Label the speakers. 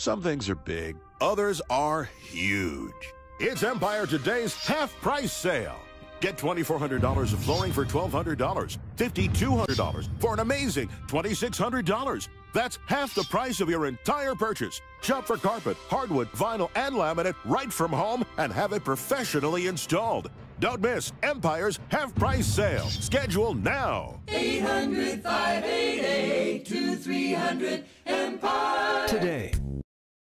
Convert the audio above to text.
Speaker 1: Some things are big.
Speaker 2: Others are huge. It's Empire Today's half price sale. Get $2,400 of flooring for $1,200, $5,200 for an amazing $2,600. That's half the price of your entire purchase. Shop for carpet, hardwood, vinyl, and laminate right from home and have it professionally installed. Don't miss Empire's half price sale. Schedule now.
Speaker 3: 800 588 2300 Empire.